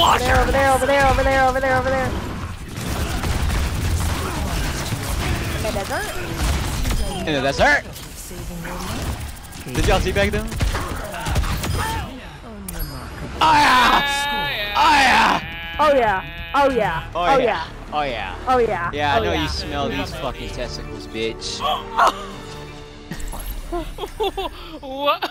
Watch There, over there, over there, over there, over there, over there. In the desert? In the desert. Did y'all see back them? Oh yeah! Oh yeah! Oh yeah. Oh yeah. Oh, Oh yeah. yeah. Oh yeah. Oh yeah. Yeah, I Oh, know yeah. you smell these fucking testicles, bitch. What?